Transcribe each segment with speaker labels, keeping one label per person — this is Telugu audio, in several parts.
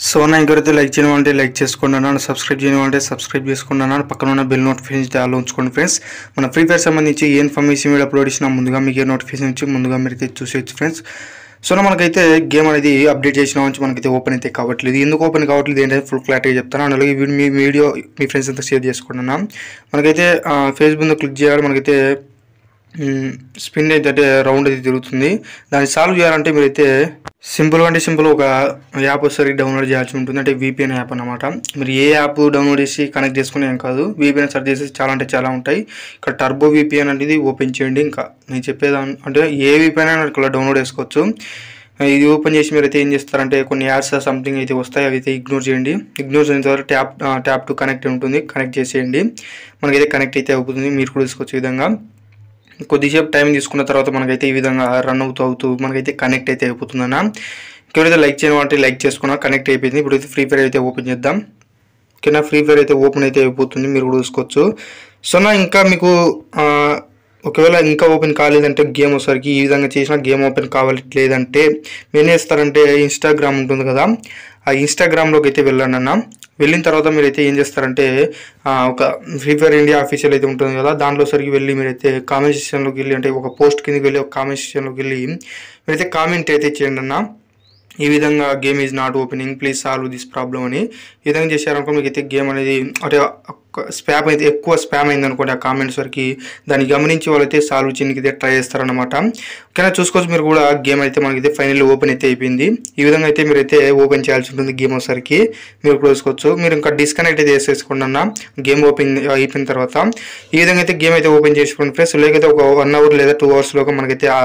Speaker 1: సో నా ఇంకైతే లైక్ చేయడం అంటే లైక్ చేసుకున్నాను సబ్స్క్రైబ్ చేయడం అంటే సబ్స్క్రైబ్ చేసుకున్నాను పక్కన ఉన్న బెల్ నోటిఫికేషన్ ఆలో ఉంచుకోండి ఫ్రెండ్స్ మన ఫ్రీ ఫైర్ సంబంధించి ఏ ఇన్ఫర్మేషన్ వీడియో అప్లోడ్ చేసినా ముందుగా మీకు ఏ నోటిఫికేషన్ వచ్చి ముందుగా మీరు అయితే చూసేయచ్చు ఫ్రెండ్స్ సో మనకైతే గేమ్ అనేది అప్డేట్ చేసిన నుంచి మనకైతే ఓపెన్ అయితే కావట్లేదు. ఎందుకు ఓపెన్ కావట్లేదు ఏంటంటే ఫుల్ క్లారిటీ చెప్తాను. అండ్ అలాగే వీడి- మీ వీడియో మీ ఫ్రెండ్స్ అంతా షేర్ చేసుకుంటున్నాను మనకైతే ఫేస్బుక్ క్లిక్ చేయాలి. మనకైతే స్పిన్ అయితే అంటే రౌండ్ అయితే తిరుగుతుంది. దాన్ని సాల్వ్ చేయాలంటే మీరైతే సింపుల్ అంటే సింపుల్ ఒక యాప్ ఒకసారి డౌన్లోడ్ చేయాల్సి ఉంటుంది. అంటే వీపీఎన్ యాప్ అనమాట మీరు ఏ యాప్ డౌన్లోడ్ చేసి కనెక్ట్ చేసుకునే ఏం కాదు. వీపీఎన్ సెర్చ్ చేసి చాలా అంటే చాలా ఉంటాయి. ఇక్కడ టర్బో వీపీఎన్ అనేది ఓపెన్ చేయండి ఇంకా. నేను చెప్పేదాన్ని అంటే ఏ వీపీఎన్ అయినా ఇక్కడ డౌన్లోడ్ చేసుకోవచ్చు. ఇది ఓపెన్ చేసి మీరు అయితే ఏం చేస్తారంటే కొన్ని యాడ్స్ సంథింగ్ అయితే వస్తాయి అవి అయితే ఇగ్నోర్ చేయండి. ఇగ్నోర్ చేసిన తర్వాత ట్యాప్ ట్యాప్ టు కనెక్ట్ ఉంటుంది. కనెక్ట్ చేసేయండి. మనకైతే కనెక్ట్ అయితే అవుతుంది. మీరు కూడా తీసుకోవచ్చు విధంగా. కొద్దిసేపు టైం తీసుకున్న తర్వాత మనకైతే ఈ విధంగా రన్ అవుతూ అవుతూ మనకైతే కనెక్ట్ అయితే అయిపోతుందన్న. ఎవరైతే లైక్ చేయడం అంటే లైక్ చేసుకున్నా కనెక్ట్ అయిపోయింది. ఇప్పుడు అయితే ఫ్రీ ఫైర్ అయితే ఓపెన్ చేద్దాం. ఓకేనా? ఫ్రీ ఫైర్ అయితే ఓపెన్ అయితే అయిపోతుంది. మీరు కూడా చూసుకోవచ్చు. సో నా ఇంకా మీకు ఒకవేళ ఇంకా ఓపెన్ కాలేదంటే గేమ్ వచ్చేసరికి ఈ విధంగా చేసిన గేమ్ ఓపెన్ కావట్లేదంటే మీరు ఏం చేస్తారంటే ఇన్స్టాగ్రామ్ ఉంటుంది కదా ఆ ఇన్స్టాగ్రామ్లోకి అయితే వెళ్ళండి అన్న. వెళ్ళిన తర్వాత మీరైతే ఏం చేస్తారంటే ఒక ఫ్రీ ఫైర్ ఇండియా ఆఫీషియల్ అయితే ఉంటుంది కదా దాంట్లో సరికి వెళ్ళి మీరైతే కామెంట్ సెక్షన్లోకి వెళ్ళి అంటే ఒక పోస్ట్ కిందకి వెళ్ళి ఒక కామెంట్ సెక్షన్లోకి వెళ్ళి మీరైతే కామెంట్ అయితే చేయండి అన్న. ఈ విధంగా game is not opening please solve this problem అని. ఈ విధంగా చేశారనుకో మీకు అయితే గేమ్ అనేది అంటే స్పామ్ అయితే ఎక్కువ స్పామ్ అయింది అనుకోండి ఆ కామెంట్స్ వరకు. దాన్ని గమనించి వాళ్ళైతే సాల్వ్ చేయడానికి అయితే ట్రై చేస్తారనమాట ఓకేనా చూసుకోవచ్చు మీరు కూడా. గేమ్ అయితే మనకైతే ఫైనల్ ఓపెన్ అయితే అయిపోయింది. ఈ విధంగా అయితే మీరైతే ఓపెన్ చేయాల్సి ఉంటుంది గేమ్ ఒకసారికి. మీరు కూడా చూసుకోవచ్చు. మీరు ఇంకా డిస్కనెక్ట్ అయితే చేసేసుకోండి అన్న. గేమ్ ఓపెన్ అయిపోయిన తర్వాత. ఈ విధంగా అయితే గేమ్ అయితే ఓపెన్ చేసుకోండి ఫ్రెండ్స్ లేకపోతే ఒక వన్ అవర్ లేదా టూ అవర్స్లోగా మనకైతే ఆ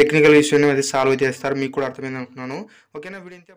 Speaker 1: టెక్నికల్ ఇష్యూని అయితే సాల్వ్ చేస్తారు. మీకు కూడా అర్థమైంది అనుకున్నాను. ఓకేనా వీడియో అయితే